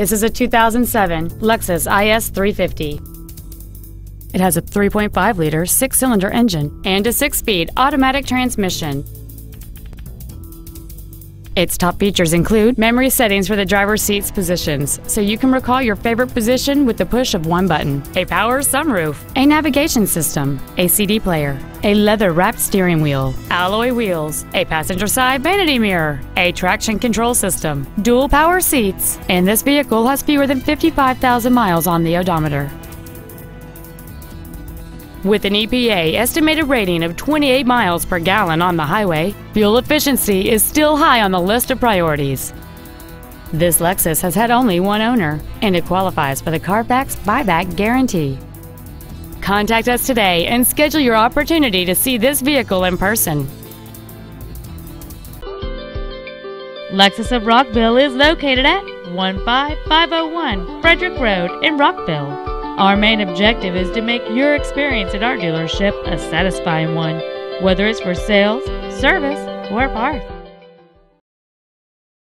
This is a 2007 Lexus IS 350. It has a 3.5 liter six cylinder engine and a six speed automatic transmission. Its top features include memory settings for the driver's seat's positions, so you can recall your favorite position with the push of one button, a power sunroof, a navigation system, a CD player, a leather-wrapped steering wheel, alloy wheels, a passenger side vanity mirror, a traction control system, dual power seats, and this vehicle has fewer than 55,000 miles on the odometer. With an EPA estimated rating of 28 miles per gallon on the highway, fuel efficiency is still high on the list of priorities. This Lexus has had only one owner, and it qualifies for the Carfax buyback guarantee. Contact us today and schedule your opportunity to see this vehicle in person. Lexus of Rockville is located at 15501 Frederick Road in Rockville. Our main objective is to make your experience at our dealership a satisfying one, whether it's for sales, service, or parts.